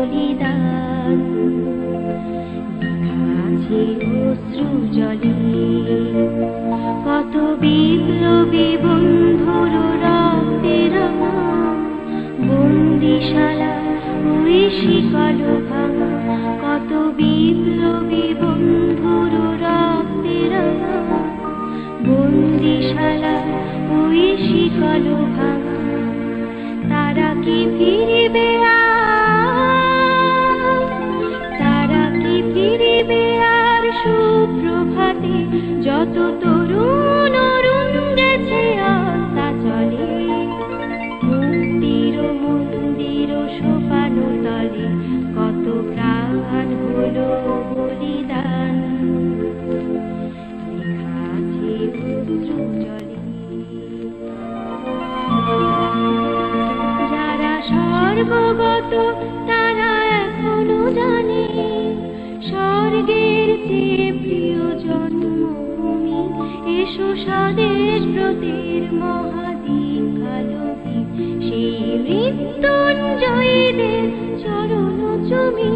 বলিদান। আছে অশ্রু জলে, কত বিপ্লবী বন্ধুর রক্তে বন্দিশালা ওই শিকল কত বিপ্লবী বন্ধুর বন্দিশালা ওই শিকল তারা কি যত তরুণ অরুণ গেছে আস্তা চলে। মুক্তির মন্দির সোপান তলে, কত প্রাণ হলো বলিদান। যারা স্বর্গগত স্বদেশ ব্রতের মহাদীক্ষালোকে সেই মৃত্যুঞ্জয়ীদের চরণ চুমি,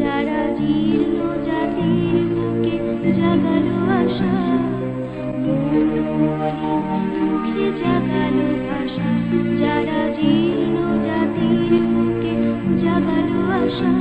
যারা জীর্ণ জাতির বুকে জাগালো আশা মুখে জাগালো ভাষা, যারা জীর্ণ জাতির বুকে জাগালো আশা